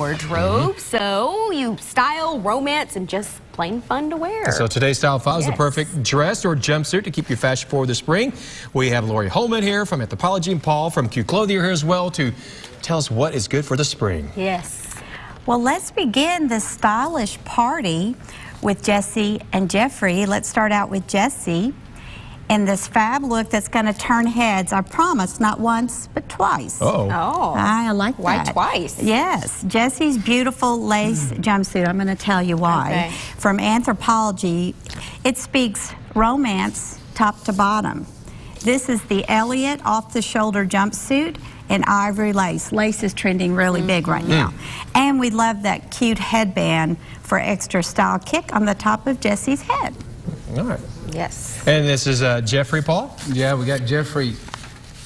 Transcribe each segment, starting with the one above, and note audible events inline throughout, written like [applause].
wardrobe. Mm-hmm. So you style, romance, and just plain fun to wear. So today's style file is the perfect dress or jumpsuit to keep you fashion forward this spring. We have Lori Holman here from Anthropologie and Paul from Q Clothing here as well to tell us what is good for the spring. yes. Well, let's begin this stylish party with Jesse and Jeffrey. Let's start out with Jesse in this fab look that's going to turn heads. I promise, not once, but twice. Uh-oh. Oh. I like Why that. twice? Yes, Jesse's beautiful lace mm. jumpsuit. I'm going to tell you why. Okay. From Anthropologie, it speaks romance top to bottom. This is the Elliot off-the-shoulder jumpsuit in ivory lace. Lace is trending really big right mm-hmm. now. And we love that cute headband for extra style kick on the top of Jesse's head. All right. Yes. And this is uh, Jeffrey Paul. Yeah, we got Jeffrey.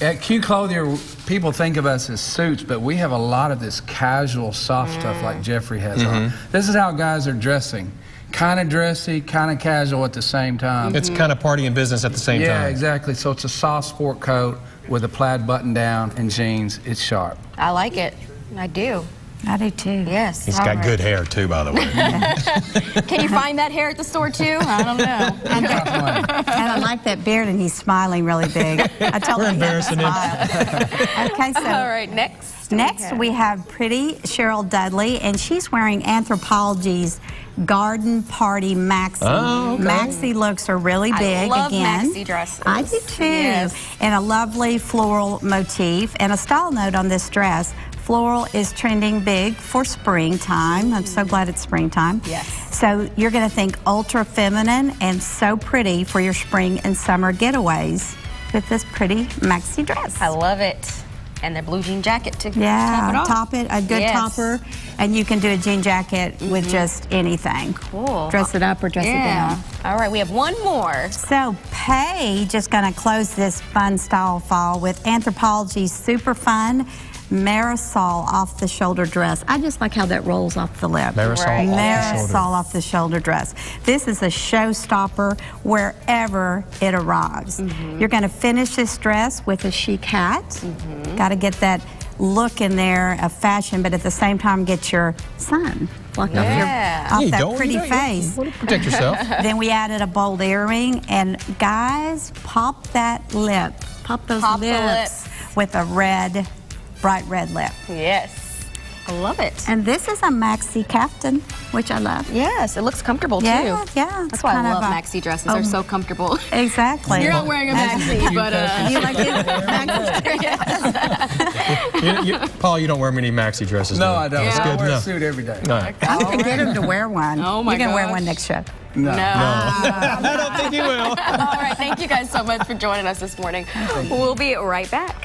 At Q Clothier, people think of us as suits, but we have a lot of this casual, soft stuff mm. like Jeffrey has on. Mm-hmm. This is how guys are dressing. Kind of dressy, kind of casual at the same time. It's mm-hmm. kind of party and business at the same yeah, time. Yeah, exactly. So it's a soft sport coat with a plaid button down and jeans. It's sharp. I like it. I do. I do too. Yes. He's All got right. good hair too, by the way. [laughs] Can you find that hair at the store too? I don't know. [laughs] And I like that beard, and he's smiling really big. I told We're him he had to embarrassing him. smile. [laughs] okay, so All right, next. Next, we have pretty Cheryl Dudley, and she's wearing Anthropologie's Garden Party Maxi. Oh, okay. Maxi looks are really I big love again. maxi dresses. I do too. Yes. And a lovely floral motif. And a style note on this dress. Floral is trending big for springtime. I'm so glad it's springtime. Yes. So you're going to think ultra feminine and so pretty for your spring and summer getaways with this pretty maxi dress. I love it. And the blue jean jacket to Yeah, top it top it, a good Yes. topper, and you can do a jean jacket with mm-hmm. just anything. Cool. Dress it up or dress it down. All right, we have one more. So Paige is going to close this fun style fall with Anthropologie's super fun Marisol off the shoulder dress. I just like how that rolls off the lip. Marisol Right. off the Marisol shoulder. off the shoulder dress. This is a showstopper wherever it arrives. Mm-hmm. You're going to finish this dress with a chic hat. Mm-hmm. Got to get that look in there of fashion, but at the same time get your sun blocked Yeah. off, your, you off that don't- pretty you don't- you face. wanna Protect yourself. [laughs] then we added a bold earring, and guys, pop that lip. Pop those Pop the lips lips. with a red, bright red lip. Yes. I love it. And this is a maxi caftan, which I love. Yes, it looks comfortable Yeah, too. yeah, it's That's why I love a- maxi dresses. They're um, so comfortable. Exactly. You're not wearing a maxi, but uh, You like it? maxi? [laughs] You- you- Paul, you don't wear many maxi dresses. No, do you? I don't. That's I good wear to a suit every day. No. I'm gonna get him to wear one. Oh, my You're gonna wear one next show. No. no. [laughs] I don't think you will. All right, thank you guys so much for joining us this morning. We'll be right back.